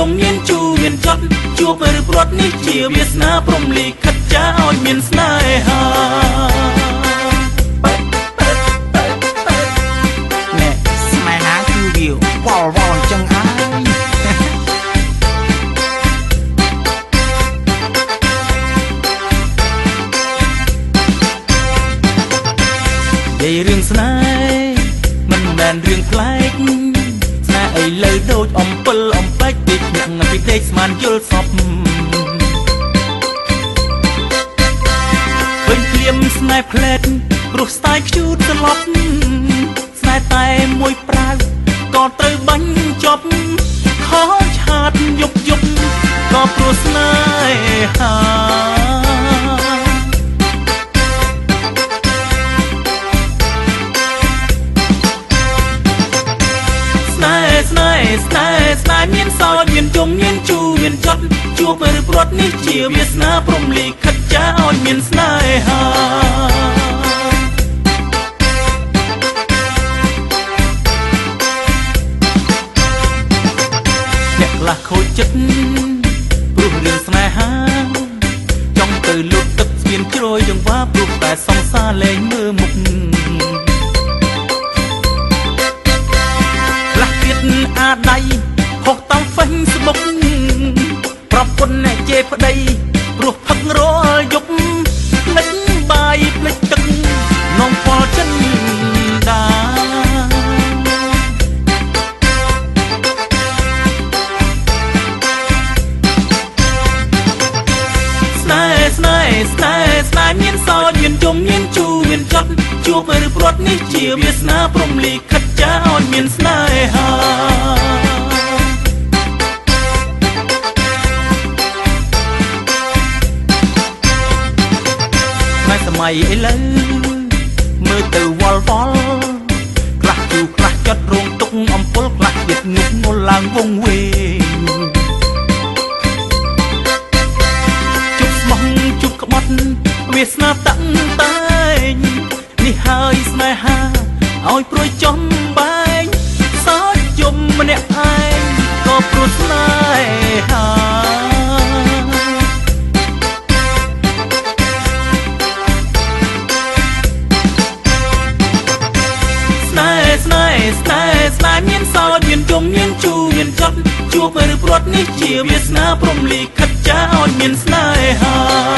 ជុំមានជូមានចត់ជួបឬព្រាត់នេះជាវាសនាព្រំលីខិតចាឲ្យមានស្នេហាណែស្នេហាគឺវាវល់វល់អញ្ចឹងហើយនិយាយរឿងស្នេហ៍មិនមែនរឿងប្លែកស្នេហ៍អី លើដូចអំពិលអំបែកពេកញាក់ពីដេកស្មានយល់សពឃើញភ្លាមស្នេហ៍ផ្លែតព្រោះស្ទាយខ្ជូតសន្លប់ស្នេហ៍តែមួយប្រាវក៏ត្រូវបាញ់ចប់ខោឆាតយប់យប់ក៏ព្រោះស្នេហា មានសោចមានជុំមានជូមានចត់ជួបឬព្រាត់នេះជាវាសនាព្រំលីខិតចាឲ្យមានស្នេហាអ្នកខ្លះខូចចិត្តព្រោះរឿងស្នេហា ប្រពន្ធអ្នកជេរប្តីព្រោះផឹករាល់យប់ភ្លេចបាយភ្លេចទឹកនំផលចិនដាស្នេហ៍ស្នេហ៍ស្នេហ៍ស្នេហ៍មានសោចមានជុំមានជូមានចត់ជួបឬព្រាត់នេះជាវាសនាព្រំលីខិតចាឲ្យមានស្នេហា សម័យឥឡូវមើលទៅវល់វល់ខ្លះជូខ្លះចត់រងទុកអំពុលខ្លះទៀតងប់ងល់ឡើងវងវែងជប់ស្មោះជប់ក្បត់វាសនាតាក់តែងនេះហើយស្នេហាឲ្យព្រួយចំ ស្នេហ៍ស្នេហ៍មានសោចមានជុំមានជូមានចត់ជួបឬព្រាត់នេះជាវាសនាព្រំលីខិតចាឲ្យមានស្នេហា